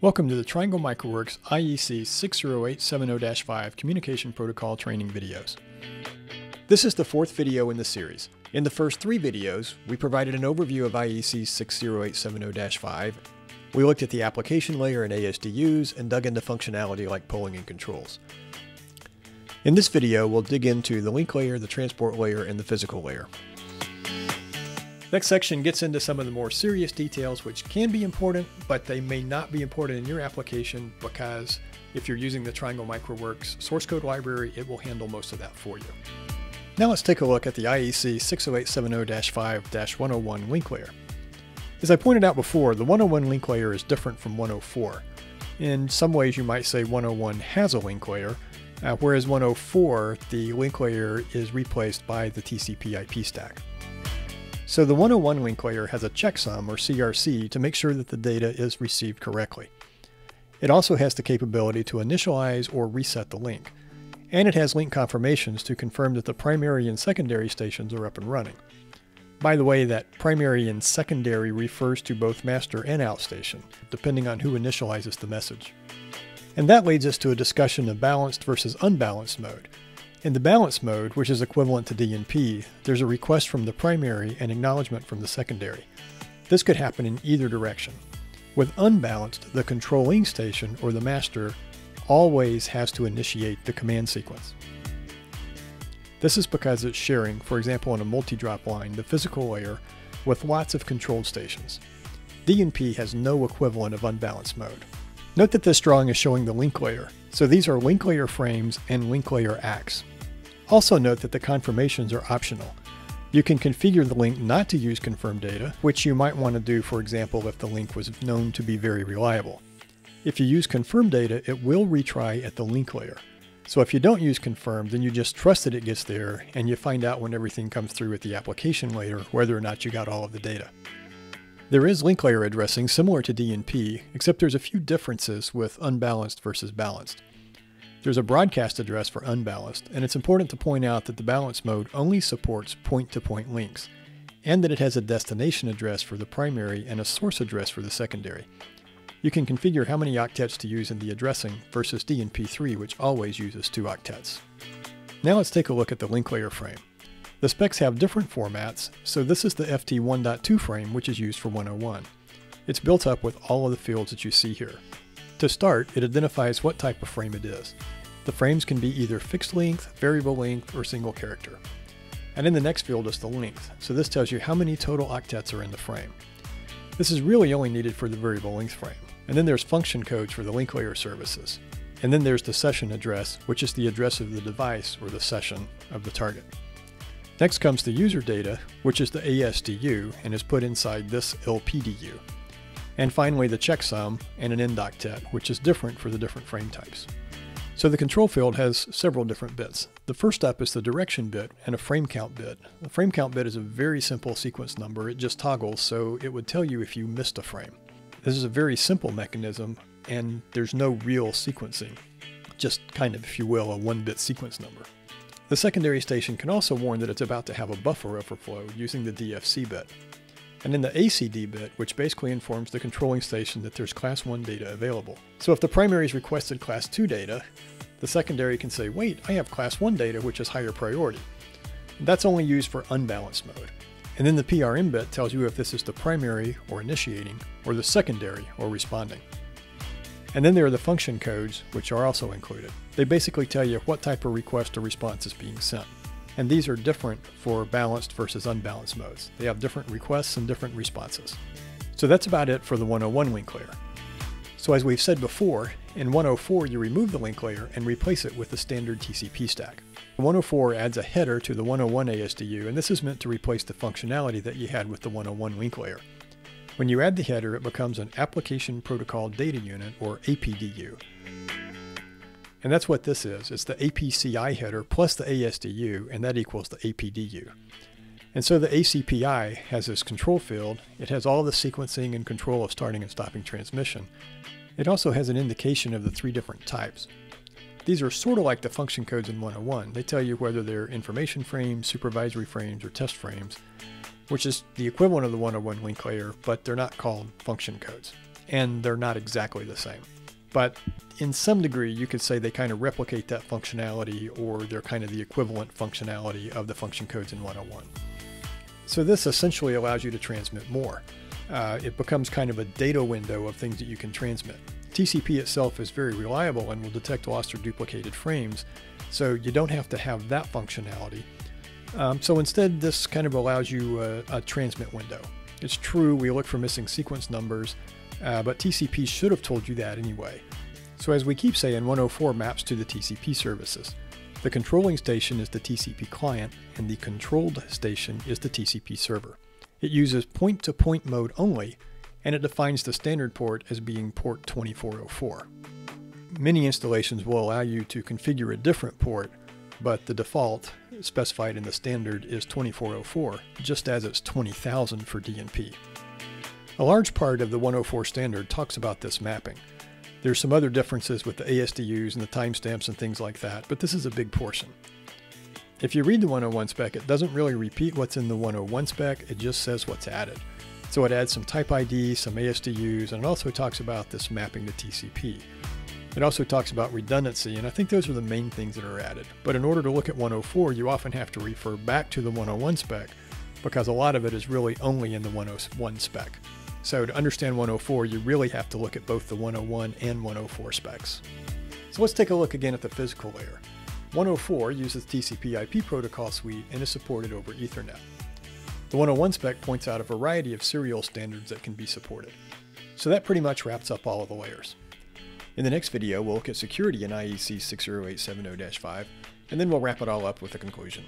Welcome to the Triangle Microworks IEC 60870-5 Communication Protocol Training videos. This is the fourth video in the series. In the first three videos, we provided an overview of IEC 60870-5. We looked at the application layer and ASDUs and dug into functionality like polling and controls. In this video, we'll dig into the link layer, the transport layer, and the physical layer. Next section gets into some of the more serious details which can be important, but they may not be important in your application because if you're using the Triangle Microworks source code library, it will handle most of that for you. Now let's take a look at the IEC 60870-5-101 link layer. As I pointed out before, the 101 link layer is different from 104. In some ways you might say 101 has a link layer, uh, whereas 104, the link layer is replaced by the TCP IP stack. So the 101 link layer has a checksum or CRC to make sure that the data is received correctly. It also has the capability to initialize or reset the link. And it has link confirmations to confirm that the primary and secondary stations are up and running. By the way, that primary and secondary refers to both master and outstation, depending on who initializes the message. And that leads us to a discussion of balanced versus unbalanced mode. In the balance mode, which is equivalent to DNP, there's a request from the primary and acknowledgement from the secondary. This could happen in either direction. With unbalanced, the controlling station or the master always has to initiate the command sequence. This is because it's sharing, for example on a multi-drop line, the physical layer with lots of controlled stations. DNP has no equivalent of unbalanced mode. Note that this drawing is showing the link layer, so these are link layer frames and link layer acts. Also note that the confirmations are optional. You can configure the link not to use confirmed data, which you might want to do for example if the link was known to be very reliable. If you use confirmed data, it will retry at the link layer. So if you don't use confirmed, then you just trust that it gets there and you find out when everything comes through at the application layer whether or not you got all of the data. There is link layer addressing similar to DNP, except there's a few differences with unbalanced versus balanced. There's a broadcast address for unbalanced, and it's important to point out that the balance mode only supports point-to-point -point links, and that it has a destination address for the primary and a source address for the secondary. You can configure how many octets to use in the addressing versus DNP3, which always uses two octets. Now let's take a look at the link layer frame. The specs have different formats, so this is the FT 1.2 frame which is used for 101. It's built up with all of the fields that you see here. To start, it identifies what type of frame it is. The frames can be either fixed length, variable length, or single character. And in the next field is the length, so this tells you how many total octets are in the frame. This is really only needed for the variable length frame. And then there's function codes for the link layer services. And then there's the session address, which is the address of the device or the session of the target. Next comes the user data, which is the ASDU and is put inside this LPDU. And finally the checksum and an end octet, which is different for the different frame types. So the control field has several different bits. The first up is the direction bit and a frame count bit. The frame count bit is a very simple sequence number. It just toggles, so it would tell you if you missed a frame. This is a very simple mechanism, and there's no real sequencing. Just kind of, if you will, a one-bit sequence number. The secondary station can also warn that it's about to have a buffer overflow using the DFC bit. And then the ACD bit, which basically informs the controlling station that there's class 1 data available. So if the primary's requested class 2 data, the secondary can say, wait, I have class 1 data, which is higher priority. That's only used for unbalanced mode. And then the PRM bit tells you if this is the primary or initiating, or the secondary or responding. And then there are the function codes, which are also included. They basically tell you what type of request or response is being sent. And these are different for balanced versus unbalanced modes. They have different requests and different responses. So that's about it for the 101 link layer. So as we've said before, in 104 you remove the link layer and replace it with the standard TCP stack. 104 adds a header to the 101 ASDU, and this is meant to replace the functionality that you had with the 101 link layer. When you add the header, it becomes an Application Protocol Data Unit, or APDU. And that's what this is. It's the APCI header plus the ASDU, and that equals the APDU. And so the ACPI has this control field. It has all the sequencing and control of starting and stopping transmission. It also has an indication of the three different types. These are sort of like the function codes in 101. They tell you whether they're information frames, supervisory frames, or test frames. Which is the equivalent of the 101 link layer, but they're not called function codes. And they're not exactly the same. But in some degree, you could say they kind of replicate that functionality or they're kind of the equivalent functionality of the function codes in 101. So this essentially allows you to transmit more. Uh, it becomes kind of a data window of things that you can transmit. TCP itself is very reliable and will detect lost or duplicated frames, so you don't have to have that functionality. Um, so instead, this kind of allows you a, a, transmit window. It's true we look for missing sequence numbers, uh, but TCP should have told you that anyway. So as we keep saying, 104 maps to the TCP services. The controlling station is the TCP client, and the controlled station is the TCP server. It uses point-to-point -point mode only, and it defines the standard port as being port 2404. Many installations will allow you to configure a different port, but the default specified in the standard is 2404, just as it's 20,000 for DNP. A large part of the 104 standard talks about this mapping. There's some other differences with the ASDUs and the timestamps and things like that, but this is a big portion. If you read the 101 spec, it doesn't really repeat what's in the 101 spec, it just says what's added. So it adds some type ID, some ASDUs, and it also talks about this mapping to TCP. It also talks about redundancy, and I think those are the main things that are added. But in order to look at 104, you often have to refer back to the 101 spec because a lot of it is really only in the 101 spec. So to understand 104, you really have to look at both the 101 and 104 specs. So let's take a look again at the physical layer. 104 uses TCP IP protocol suite and is supported over Ethernet. The 101 spec points out a variety of serial standards that can be supported. So that pretty much wraps up all of the layers. In the next video, we'll look at security in IEC 60870-5, and then we'll wrap it all up with a conclusion.